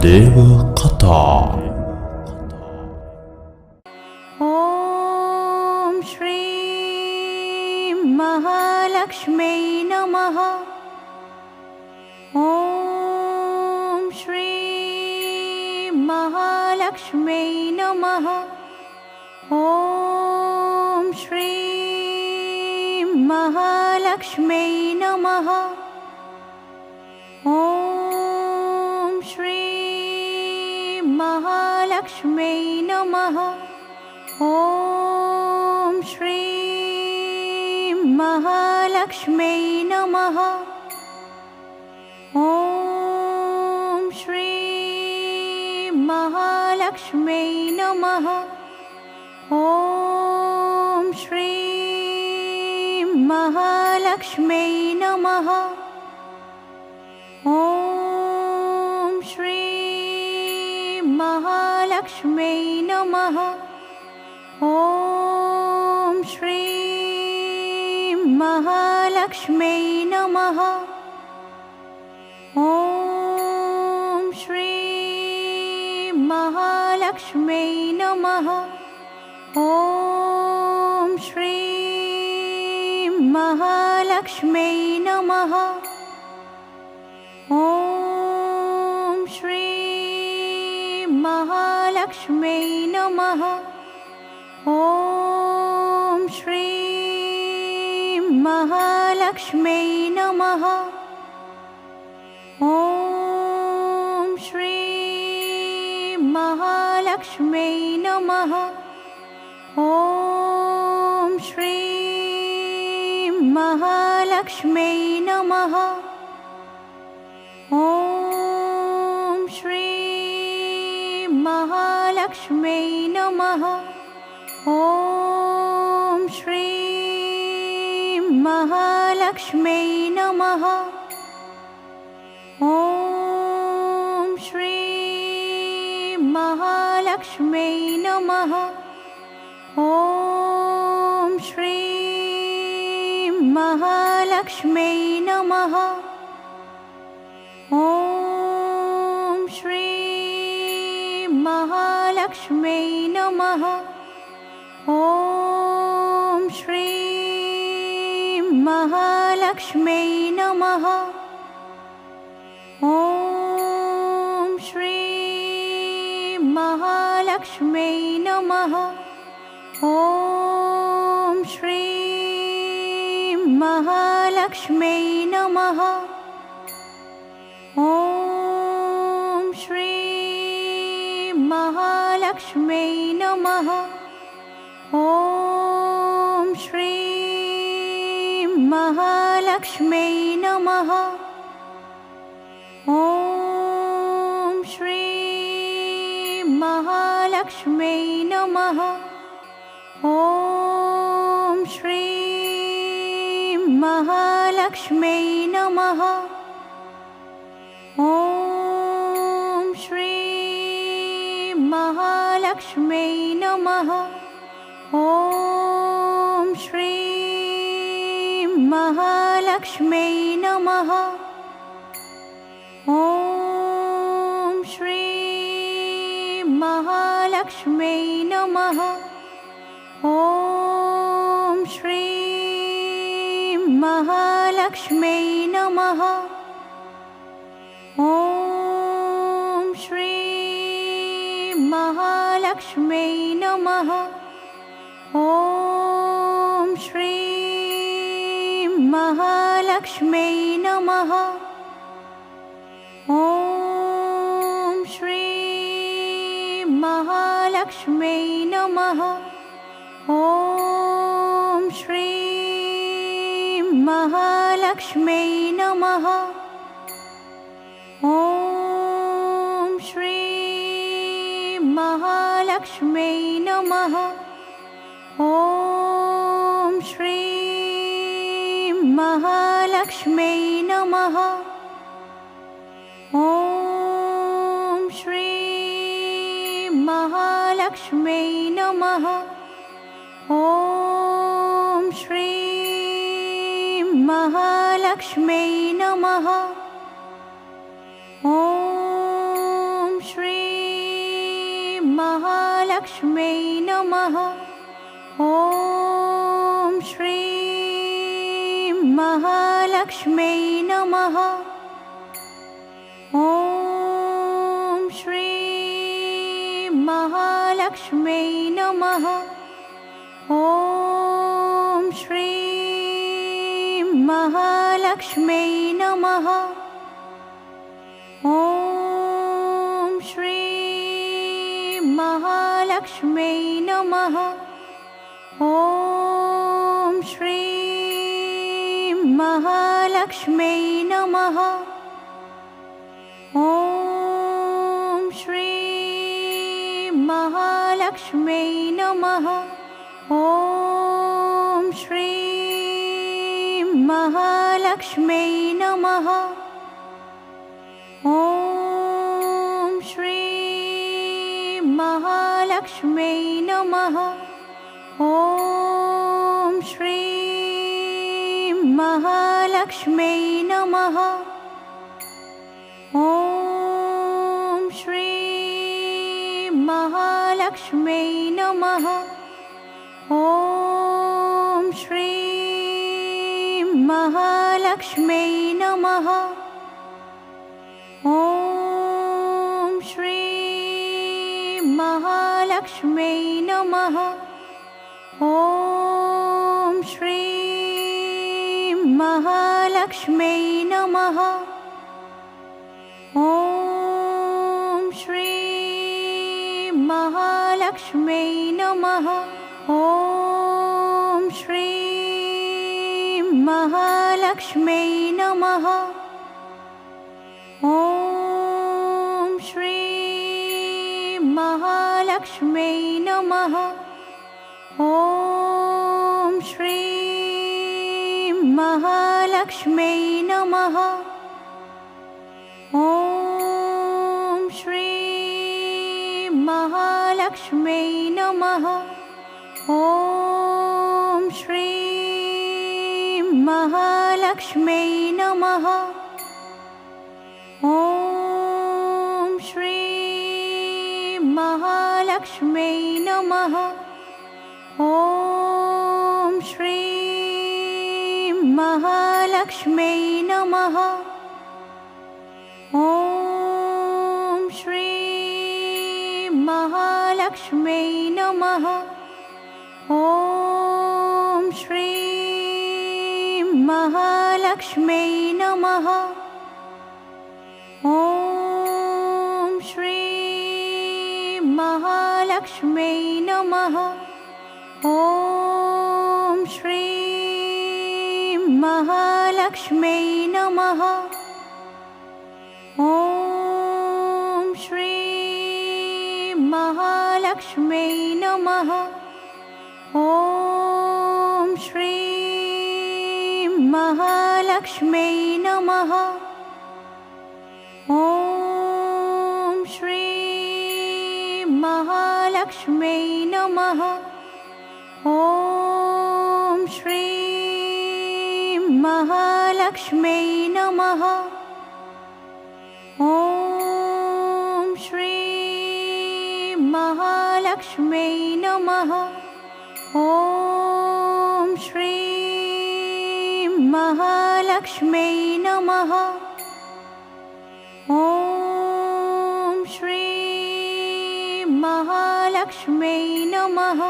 Deva Kata Om Shri Mahalakshmi Namaha Om Shri Mahalakshmi Namaha Om Shri Mahalakshmi Namaha Om नमः। ॐ श्रीं महालक्ष्मै नमः। ॐ श्रीं महालक्ष्मै नमः। ॐ श्रीं महालक्ष्मै नमः महालक्ष्मै नमः। ॐ श्रीं महालक्ष्मै नमः। ॐ श्रीं महालक्ष्मै नमः। ॐ श्रीं महालक्ष्मै नमः ॐ श्रीं महालक्ष्मै नमः। ॐ श्रीं महालक्ष्मै नमः। ॐ श्रीं महालक्ष्मै नमः। ॐ महालक्ष्मै नमः ॐ श्रीं महालक्ष्मै नमः ॐ श्रीं महालक्ष्मै नमः ॐ श्रीं महालक्ष्मै नमः महालक्ष्मै नमः। ॐ श्रीं महालक्ष्मै नमः। ॐ श्रीं महालक्ष्मै नमः। ॐ श्रीं महालक्ष्मै नमः महालक्ष्मै नमः। ॐ श्रीं महालक्ष्मै नमः। ॐ श्रीं महालक्ष्मै नमः। ॐ श्रीं महालक्ष्मै नमः महालक्ष्मै नमः। ॐ श्रीं महालक्ष्मै नमः। ॐ श्रीं महालक्ष्मै नमः। ॐ श्रीं महालक्ष्मै नमः। ॐ ॐ श्रीं महालक्ष्मै नमः। ॐ श्रीं महालक्ष्मै नमः। ॐ श्रीं महालक्ष्मै नमः ै नमः। ॐ श्री महालक्ष्मै नमः। ॐ श्रीलक्ष्मै नमः। ॐ श्री महालक्ष्मी नमः। नमः। ॐ श्रीं महालक्ष्म्यै नमः। ॐ श्रीं महालक्ष्म्यै नमः। ॐ श्रीं महालक्ष्म्यै नमः। ॐ श्रीं ॐ श्रीं महालक्ष्म्यै नमः। ॐ श्रीं महालक्ष्म्यै नमः। ॐ श्रीं महालक्ष्म्यै नमः। ॐ ॐ श्रीं महालक्ष्म्यै नमः। ॐ श्रीं महालक्ष्म्यै नमः। ॐ श्रीं महालक्ष्म्यै नमः नमः। ॐ श्रीं महालक्ष्म्यै नमः। ॐ श्रीं महालक्ष्म्यै नमः। ॐ श्रीं महालक्ष्म्यै नमः। ॐ महालक्ष्म्यै नमः। ॐ श्रीं महालक्ष्म्यै नमः। ॐ श्रीं महालक्ष्म्यै नमः। ॐ श्रीं महालक्ष्म्यै नमः नमः। ॐ श्रीं महालक्ष्म्यै नमः। ॐ श्रीं महालक्ष्म्यै नमः। ॐ श्रीं महालक्ष्म्यै नमः। ॐ श्रीं ॐ श्रीं महालक्ष्म्यै नमः। ॐ श्रीं महालक्ष्म्यै नमः। ॐ श्रीं महालक्ष्म्यै नमः। ॐ ॐ श्रीं महालक्ष्म्यै नमः। ॐ श्रीं महालक्ष्म्यै नमः। ॐ श्रीं महालक्ष्म्यै नमः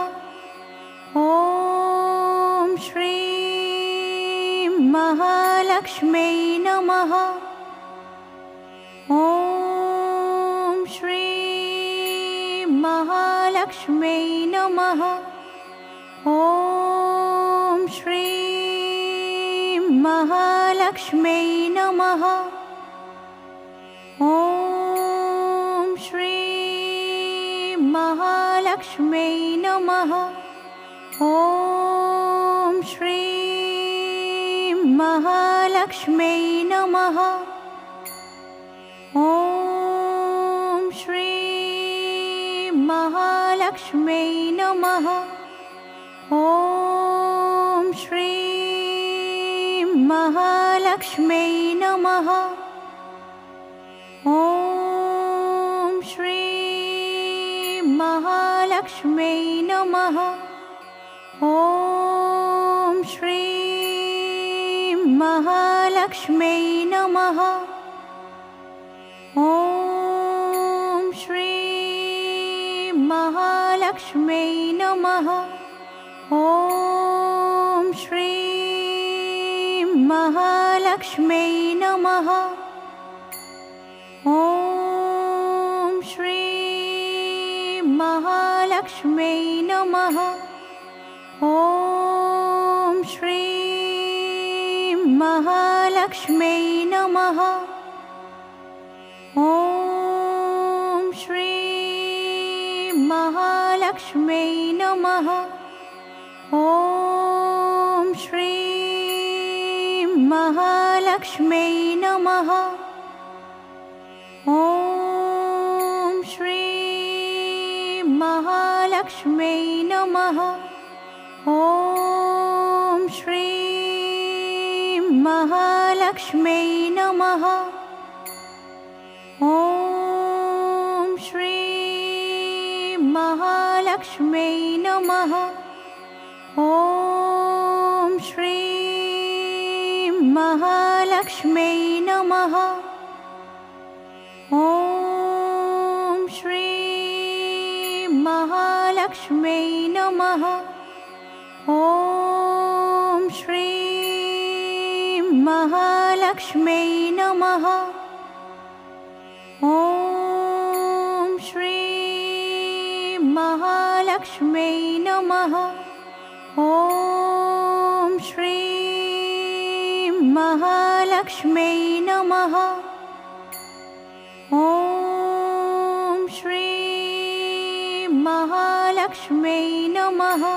ॐ श्रीं महालक्ष्म्यै नमः। ॐ श्रीं महालक्ष्म्यै नमः। ॐ श्रीं महालक्ष्म्यै नमः। ॐ ॐ श्रीं महालक्ष्म्यै नमः। ॐ श्रीं महालक्ष्म्यै नमः। ॐ श्रीं महालक्ष्म्यै नमः। ॐ ॐ श्रीं महालक्ष्म्यै नमः। ॐ श्रीं महालक्ष्म्यै नमः। ॐ श्रीं महालक्ष्म्यै नमः। ॐ महालक्ष्म्यै नमः। ॐ श्रीं महालक्ष्म्यै नमः। ॐ श्रीं महालक्ष्म्यै नमः। ॐ श्रीं महालक्ष्म्यै नमः। ॐ श्रीं महालक्ष्म्यै नमः। ॐ श्रीं महालक्ष्म्यै नमः। ॐ श्रीं महालक्ष्म्यै नमः। ॐ श्रीं महालक्ष्म्यै नमः। ॐ महालक्ष्म्यै नमः। ॐ श्रीं महालक्ष्म्यै नमः। ॐ श्रीं महालक्ष्म्यै नमः। ॐ श्रीं महालक्ष्म्यै नमः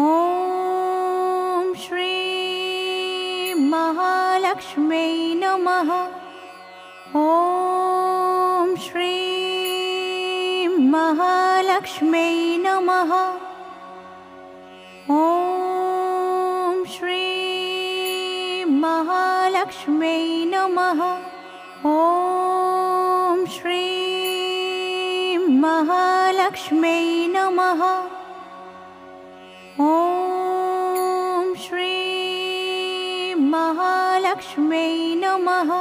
ॐ श्रीं महालक्ष्म्यै नमः। ॐ श्रीं महालक्ष्म्यै नमः। ॐ श्रीं महालक्ष्म्यै नमः। ॐ महालक्ष्म्यै नमः। ॐ श्रीं महालक्ष्म्यै नमः।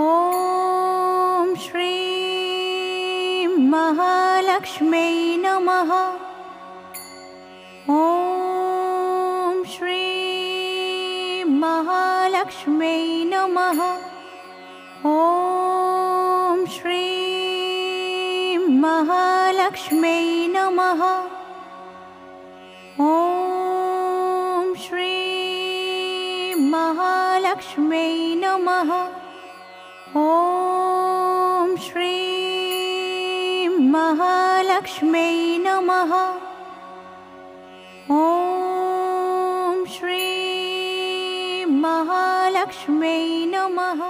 ॐ श्रीं महालक्ष्म्यै नमः। ॐ श्रीं महालक्ष्म्यै नमः। ॐ महालक्ष्म्यै नमः। ॐ श्रीं महालक्ष्म्यै नमः। ॐ श्रीं महालक्ष्म्यै नमः। ॐ श्रीं महालक्ष्म्यै नमः।